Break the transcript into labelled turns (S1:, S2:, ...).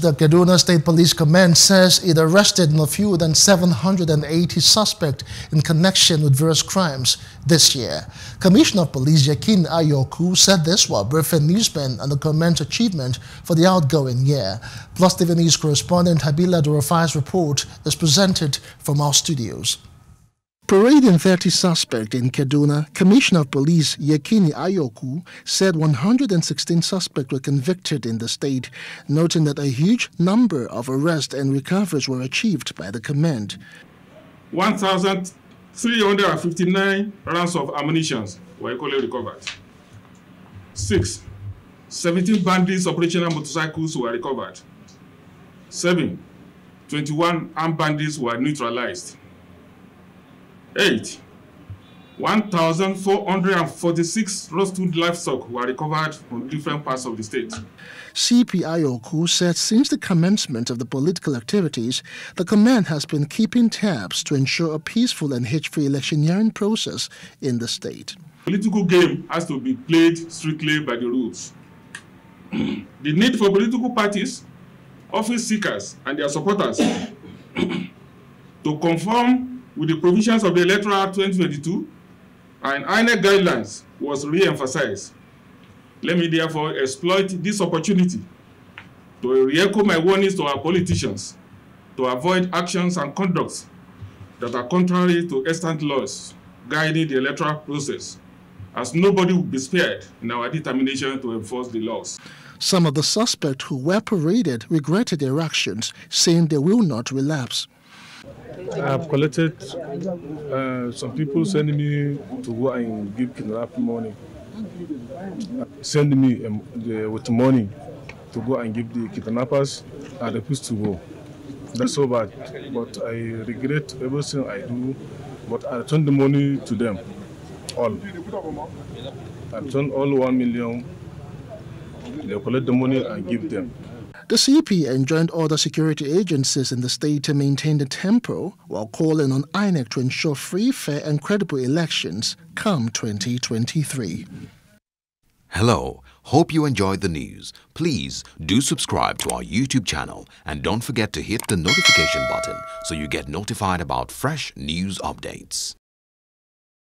S1: The Kaduna State Police Command says it arrested no fewer than 780 suspects in connection with various crimes this year. Commissioner of Police Yekini Ayoku said this while briefing newsmen on the command's achievement for the outgoing year. Plus TV News correspondent Habila Dorofai's report is presented from our studios. Parading 30 suspects in Kaduna, Commissioner of Police Yekini Ayoku said 116 suspects were convicted in the state, noting that a huge number of arrests and recoveries were achieved by the command.
S2: 1,359 rounds of ammunition were equally recovered. Six, 17 bandits operational motorcycles were recovered. Seven, 21 armed bandits were neutralized. 8. 1,446 roasted livestock were recovered from different parts of the state.
S1: CP Ayoku said since the commencement of the political activities, the command has been keeping tabs to ensure a peaceful and hitch-free electioneering process in the state.
S2: Political game has to be played strictly by the rules. the need for political parties, office seekers, and their supporters to conform with the provisions of the Electoral Act 2022 and INEC guidelines was re-emphasized. Let me therefore exploit this opportunity to re-echo my warnings to our politicians to avoid actions and conducts that are contrary to extant laws guiding the electoral process, as nobody will be spared in our determination to enforce the laws.
S1: Some of the suspects who were paraded regretted their actions, saying they will not relapse.
S3: I've collected uh, some people sending me to go and give kidnap money. Send me um, the, with money to go and give the kidnappers. I refuse to go. That's so bad. But I regret everything I do. But I return the money to them, all. I return all one million. They collect the money and give them.
S1: The CP enjoined other security agencies in the state to maintain the tempo while calling on INEC to ensure free, fair, and credible elections come 2023.
S4: Hello. Hope you enjoyed the news. Please do subscribe to our YouTube channel and don't forget to hit the notification button so you get notified about fresh news updates.